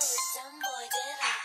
dumb boy did I.